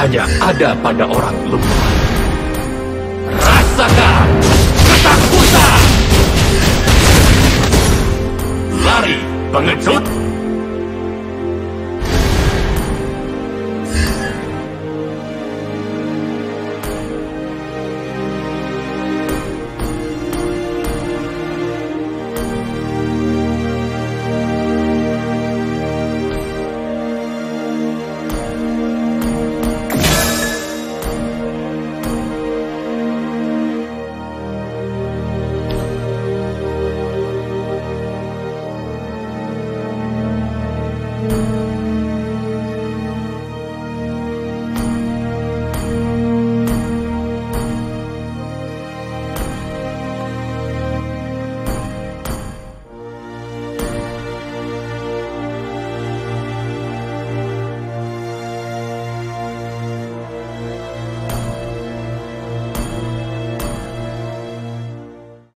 hanya ada pada orang lemah. Rasakan ketakutan! Lari, pengecut!